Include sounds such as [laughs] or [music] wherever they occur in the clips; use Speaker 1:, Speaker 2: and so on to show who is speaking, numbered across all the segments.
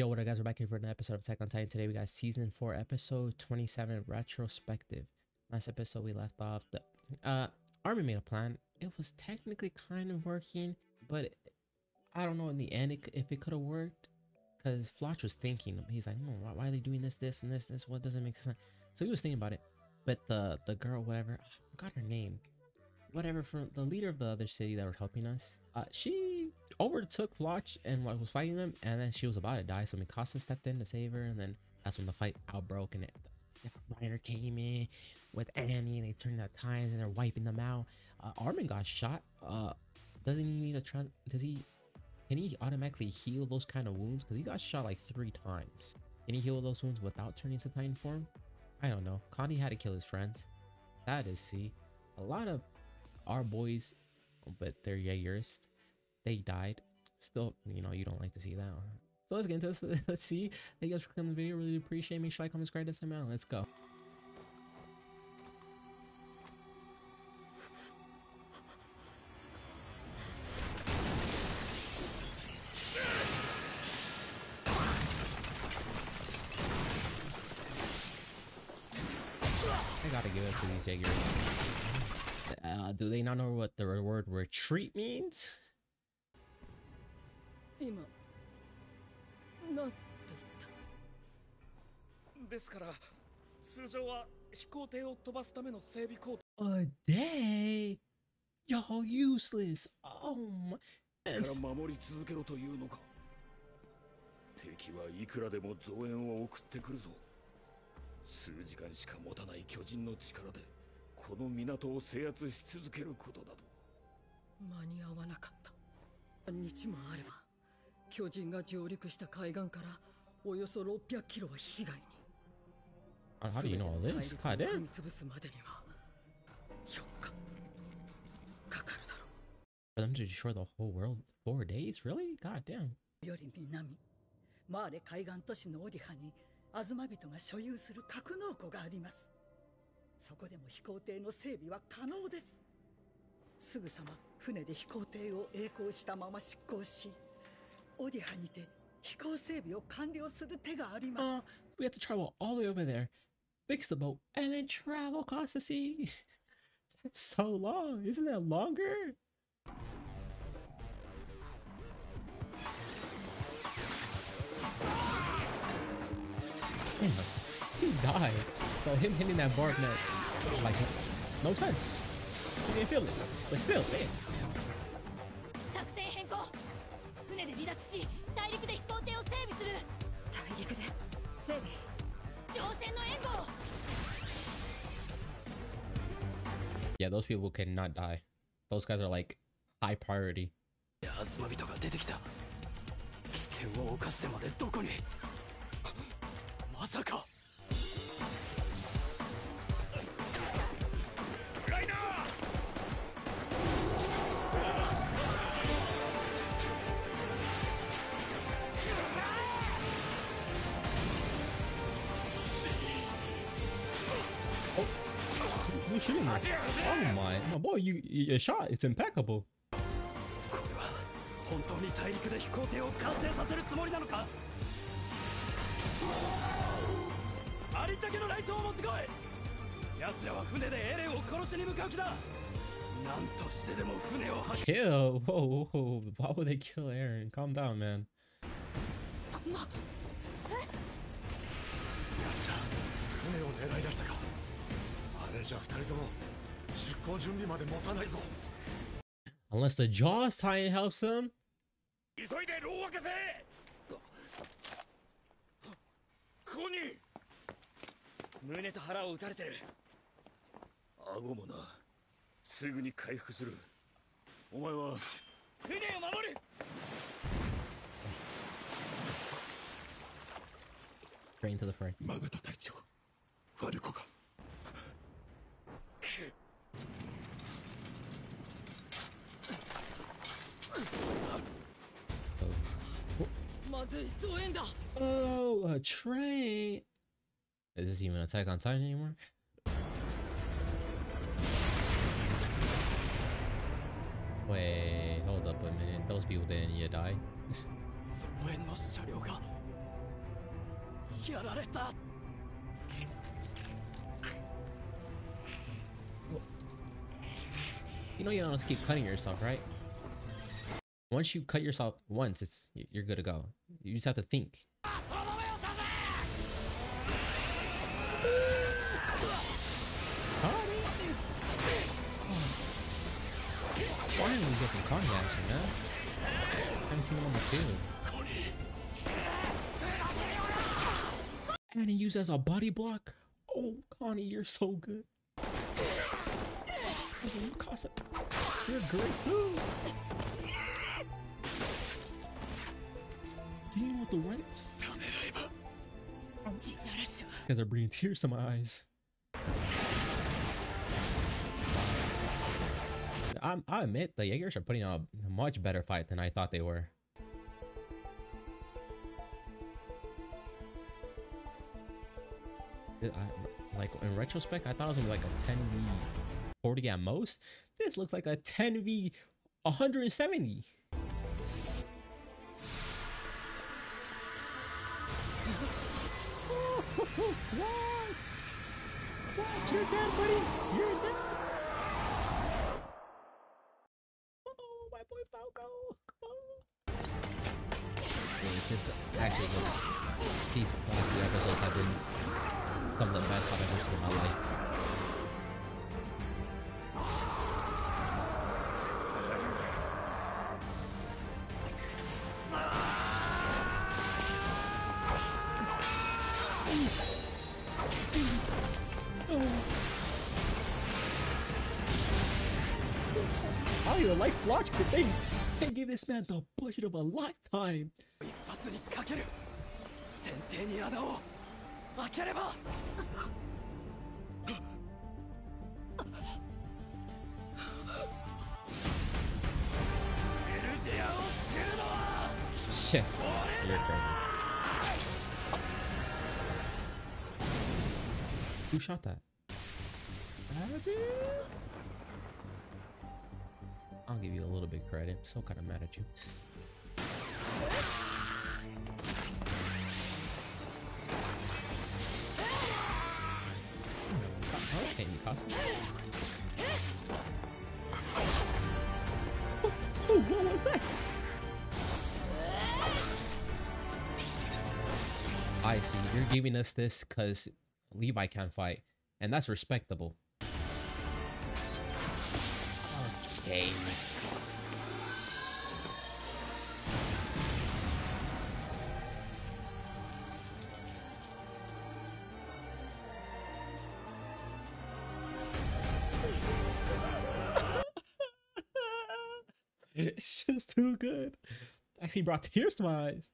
Speaker 1: Yo, what up guys, we're back here for another episode of Attack on Titan. Today we got season 4, episode 27, retrospective. Last episode we left off, the uh, Armin made a plan. It was technically kind of working, but I don't know in the end it, if it could have worked. Because Floch was thinking, he's like, hmm, why, why, are they doing this, this, and this, this? What doesn't make sense? So he was thinking about it. But the, the girl, whatever, I forgot her name. Whatever, from the leader of the other city that were helping us, uh, she overtook Floch and was fighting them, and then she was about to die. So Mikasa stepped in to save her, and then that's when the fight outbroke, and it, the Reiner came in with Annie, and they turned that times, and they're wiping them out. Uh, Armin got shot. Uh, doesn't he need a try? Does he? Can he automatically heal those kind of wounds? Because he got shot like three times. Can he heal those wounds without turning to Titan form? I don't know. Connie had to kill his friends. That is see. A lot of our boys, but they're Jaegers, they died. Still, you know, you don't like to see that. So let's get into this. [laughs] Let's see. Thank you guys for coming to the video. Really appreciate it. Make sure like, comment, subscribe, this out. Let's go. I gotta give it to these Jaegers. Uh, do they not know what the word retreat means?
Speaker 2: 今なんて言った？ですから通常は飛行艇を飛ばすための整備工
Speaker 1: A day? Y'all useless. Oh my.
Speaker 2: から守り続けろというのか敵はいくらでも増援を送ってくるぞ数時間しか持たない巨人の力でこの港を制圧し続けることだと間に合わなかった半日もあれば巨人が上陸した海岸からおよそ600キロは被害に
Speaker 1: How do you know all this?
Speaker 2: には4日かかるだろ
Speaker 1: For them to destroy the whole world? Four days? Really? God damn.
Speaker 3: より南マーレ海岸都市のオディハにアズマ人が所有する格納庫がありますそこでも飛行艇の整備は可能ですすぐさま船で飛行艇を曳航したまま出港しオディハにて飛行整備を完了する手があります Uh,
Speaker 1: we have to travel all the way over there, fix the boat, and then travel across the sea. That's so long. Isn't that longer? Damn, he died. So him hitting that bark net, like, no sense. He didn't feel it. But still, damn.
Speaker 4: 作戦変更船で離脱し大陸で飛行艇を整備する大陸で整備乗船の援護を
Speaker 1: Yeah, those people cannot die. Those guys are like high priority.
Speaker 2: アズマ人が出てきた危険を冒してまでどこに
Speaker 1: you shooting? Oh my, my boy, you, your shot is impeccable. Kill! Whoa, whoa, why would they kill Eren? Calm down, man.
Speaker 2: じゃ二人とも出航準備まで持たないぞ
Speaker 1: Unless the Jaws Titan helps him.
Speaker 2: 急いで牢を開けせコニー胸と腹を撃たれてる顎もなすぐに回復するお前は船を守る
Speaker 1: Straight into the fray.
Speaker 2: マガタ隊長ファルコが
Speaker 1: train. Is this even Attack on Titan anymore? Wait, hold up a minute. Those people didn't yet die. you know you don't just to keep cutting yourself, right? Once you cut yourself once, it's you're good to go. You just have to think. Get some Connie action, man. haven't seen him on the field. And he used as a body block. Oh, Connie, you're so good. Casa, you're great too. Do you know what the right? Because are bringing tears to my eyes. I, I admit the Jaegers are putting on a much better fight than I thought they were. I, like in retrospect, I thought it was like a 10 v 40 at most. This looks like a 10 v 170. [laughs] what? What? You're dead, buddy. You're dead. This actually this these last two episodes have been some of the best seen in my life. Don't even like Flash, but they they gave this man the budget of a lifetime.
Speaker 2: 一発にかける船底に穴を開ければエルディアを救うのは
Speaker 1: Shit, you're crazy. Who shot that? I'll give you a little bit credit. I'm still kind of mad at you. Mikasa. Oh, what was that? I see. You're giving us this because Levi can't fight, and that's respectable. Okay. Too good. Actually brought tears to my eyes.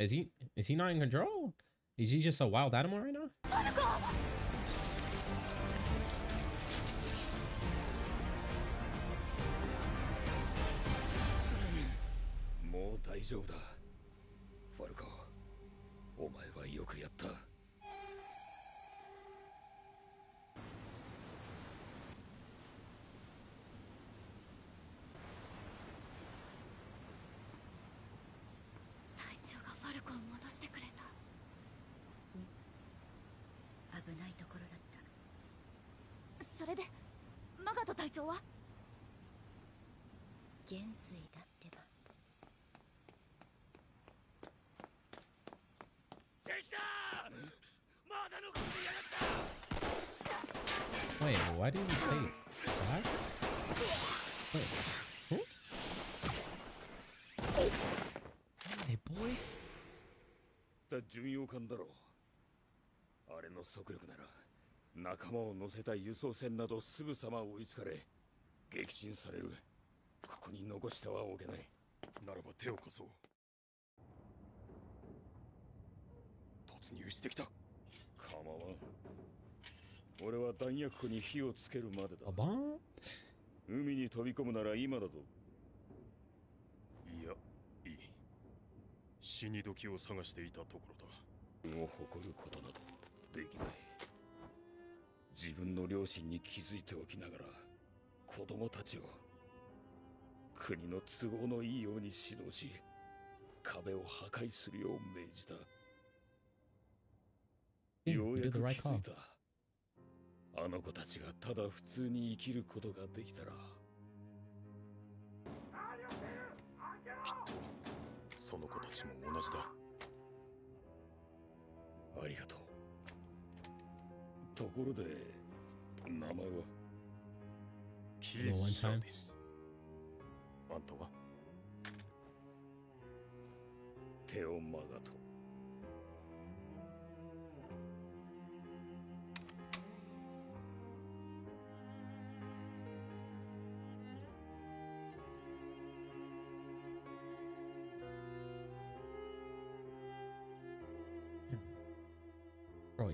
Speaker 1: Is he is he not in control? Is he just a wild animal right now?
Speaker 4: フ
Speaker 3: 危ないところだった。
Speaker 4: それでマガト隊長は？
Speaker 3: 元帥だってば。
Speaker 2: 敵だまだ残ってやがった
Speaker 1: ！Wait, why did he say that? Wait, huh? Hey, boy.
Speaker 2: た巡洋艦だろう速力なら仲間を乗せた輸送船などすぐさま追いつかれ撃沈される。ここに残してはおけない。ならば手を貸そう。突入してきた。構わん。俺は弾薬庫に火をつけるまでだ?海に飛び込むなら今だぞ。いやいい。死に時を探していたところだ。を誇ることなどできない自分の両親に気づいておきながら子供たちを国の都合のいいように指導し壁を破壊するよう命じた。ようやく気づ.いた。あの子たちがただ普通に生きることができたら。その子たちも同じだ。ありがとうところで名前は？キ
Speaker 1: ースシャーディ
Speaker 2: スあんたはテオ・マガト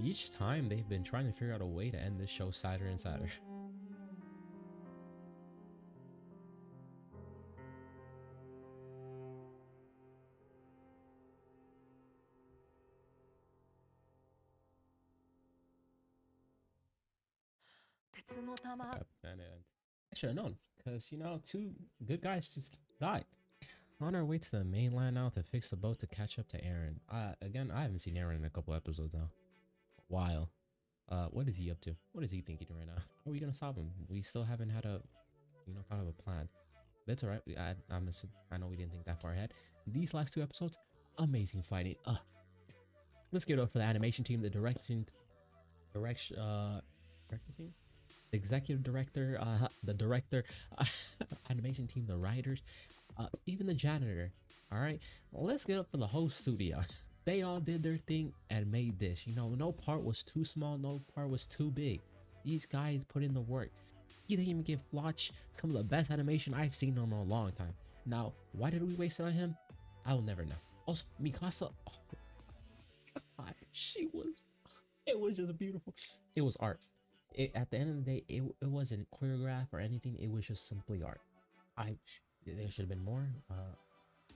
Speaker 1: Each time they've been trying to figure out a way to end this show sadder and sadder. And I should have known, because you know, two good guys just died. On our way to the mainland now to fix the boat to catch up to Eren. Uh, again, I haven't seen Eren in a couple episodes now. While, uh, what is he up to? What is he thinking right now? How are we gonna stop him? We still haven't had a, you know, thought of a plan. That's alright. I, I'm assu- I know we didn't think that far ahead. These last two episodes, amazing fighting. Uh, let's give it up for the animation team, the direction, direction, uh, direction team the executive director, uh, the director, uh, [laughs] animation team, the writers, uh, even the janitor. All right, let's get up for the whole studio. [laughs] They all did their thing and made this. You know, no part was too small, no part was too big. These guys put in the work. You didn't even give Floch some of the best animation I've seen in a long time. Now, why did we waste it on him? I will never know. Also, Mikasa, oh, God, she was, it was just beautiful. It was art it, at the end of the day, it, it wasn't choreographed or anything. It was just simply art. I there should have been more. Uh,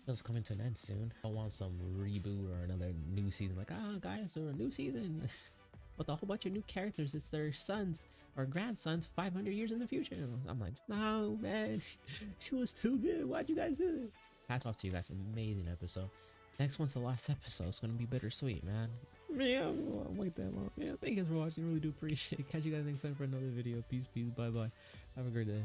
Speaker 1: it's coming to an end soon. I want some reboot or another new season. Like, ah, guys, or a new season [laughs] with a whole bunch of new characters. It's their sons or grandsons 500 years in the future. I'm like, no, man, [laughs] it was too good. Why'd you guys do this? Hats off to you guys. Amazing episode. Next one's the last episode. It's gonna be bittersweet, man. Man, I won't wait that long. Man, thank you guys for watching. Really do appreciate it. Catch you guys next time for another video. Peace, peace, bye bye. Have a great day.